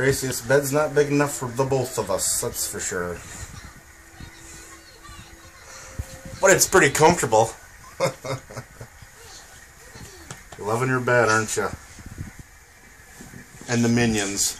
Gracie, this bed's not big enough for the both of us, that's for sure. But it's pretty comfortable. You're loving your bed, aren't you? And the minions.